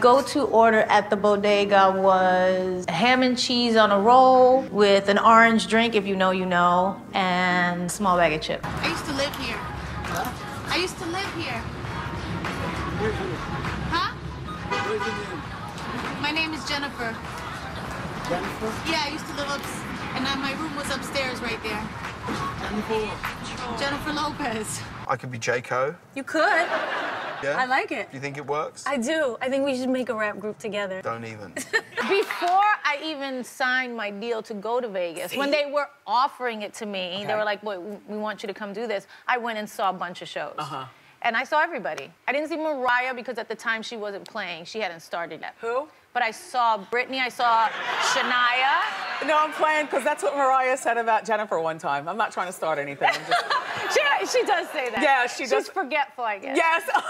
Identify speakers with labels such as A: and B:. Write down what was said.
A: go-to order at the bodega was ham and cheese on a roll with an orange drink, if you know, you know, and a small bag of chips.
B: I used to live here. Huh? I used to live here. Huh? My name is Jennifer.
C: Jennifer?
B: Yeah, I used to live up, and then my room was upstairs right there.
C: Jennifer?
B: Jennifer Lopez.
D: I could be J.Co.
E: You could.
D: Yeah?
E: I like it.
D: Do you think it works?
E: I do. I think we should make a rap group together.
D: Don't even.
A: Before I even signed my deal to go to Vegas, when they were offering it to me, they were like, "Boy, we want you to come do this." I went and saw a bunch of shows.
E: Uh-huh.
A: And I saw everybody. I didn't see Mariah because at the time she wasn't playing. She hadn't started yet.
E: Who?
A: But I saw Britney, I saw Shania.
F: No, I'm playing because that's what Mariah said about Jennifer one time. I'm not trying to start anything. Just...
A: She, she does say that.
F: Yeah, she does.
A: She's forgetful, I guess.
F: yes.